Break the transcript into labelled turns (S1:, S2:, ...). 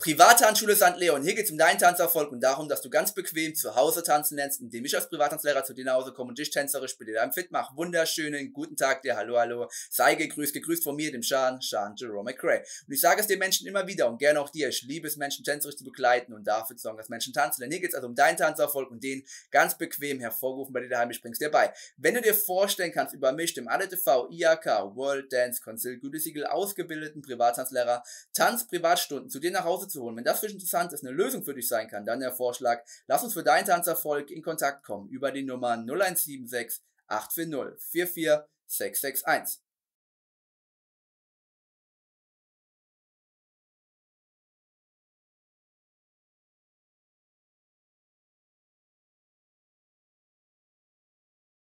S1: Privattanzschule St. Leon. Hier geht es um deinen Tanzerfolg und darum, dass du ganz bequem zu Hause tanzen lernst, indem ich als Privattanzlehrer zu dir nach Hause komme und dich tänzerisch bei dir deinem Fit mache. Wunderschönen guten Tag dir, hallo, hallo. Sei gegrüßt, gegrüßt von mir, dem Sean, Sean Jerome McRae. Und ich sage es den Menschen immer wieder und gerne auch dir, ich liebe es, Menschen tänzerisch zu begleiten und dafür zu sorgen, dass Menschen tanzen. Denn hier geht es also um deinen Tanzerfolg und den ganz bequem hervorgerufen bei dir daheim. Ich bring's dir bei. Wenn du dir vorstellen kannst, über mich, dem ADTV, IAK, World Dance Council, Gütesiegel, ausgebildeten Privattanzlehrer, Tanz-Privatstunden zu dir nach Hause zu holen. Wenn das für dich interessant ist, eine Lösung für dich sein kann, dann der Vorschlag, lass uns für deinen Tanzerfolg in Kontakt kommen über die Nummer 0176 840 44 661.